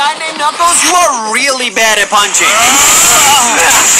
guy named Knuckles, you are really bad at punching. Uh-huh.